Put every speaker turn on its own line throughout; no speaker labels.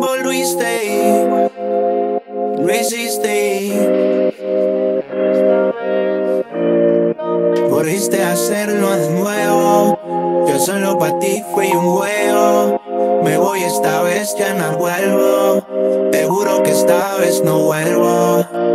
Volviste, lo hiciste. Volviste a hacerlo de nuevo. Yo solo para ti fui un juego. Me voy esta vez, ya no vuelvo. Te juro que esta vez no vuelvo.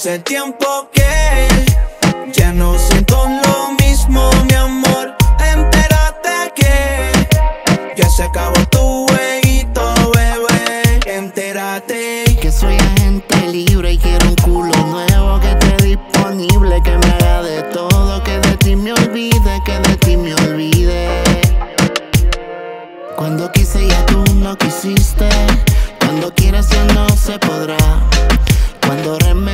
Hace tiempo que ya no siento lo mismo, mi amor. Entérate que ya se acabó tu jueguito, bebé. Entérate. Que
soy agente libre y quiero un culo nuevo que esté disponible, que me haga de todo, que de ti me olvide, que de ti me olvide. Cuando quise ya tú no quisiste, cuando quieras ya no se podrá. Cuando remedio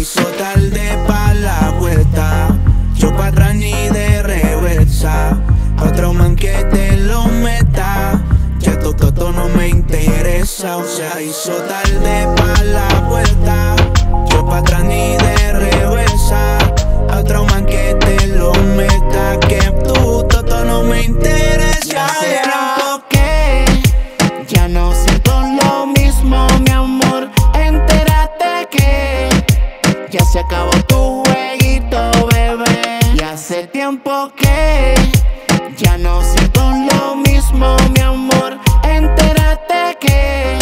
hizo tarde pa' la vuelta. Yo pa' atrás ni de reversa. Otro man que te lo meta. Ya tu toto no me interesa. O sea, hizo tarde pa' la
tiempo que ya no siento lo mismo, mi amor. Entérate que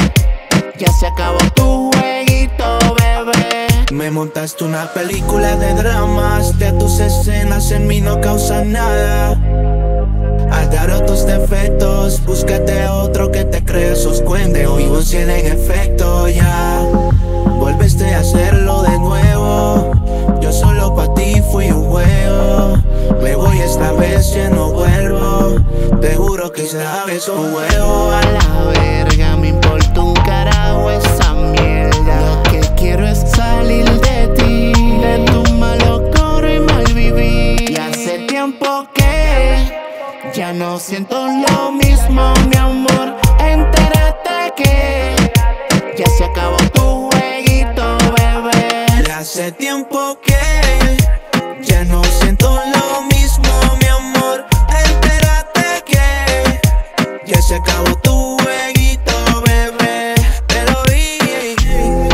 ya se acabó tu jueguito, bebé.
Me montaste una película de dramas, de tus escenas en mí no causan nada. Altaro tus defectos, búscate otro que te cree sus cuentos. Vivo tienen no vuelvo. Te juro que esta vez un juego.
a la verga, me importa un carajo esa mierda. Lo que quiero es salir de ti, de tu malo coro y mal vivir. Y hace tiempo que ya no siento lo mismo, mi amor. Entérate que ya se acabó tu jueguito, bebé.
Y hace tiempo que ya no siento lo se acabó tu jueguito, bebé. Te lo dije.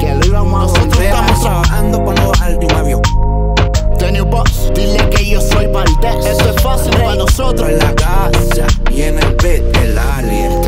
Que lo íbamos a
Nosotros
volver
estamos trabajando para lo alto un avión.
The New Boss, dile que yo soy Valdés. Esto es fácil para nosotros.
En la casa y en el beat, el alien.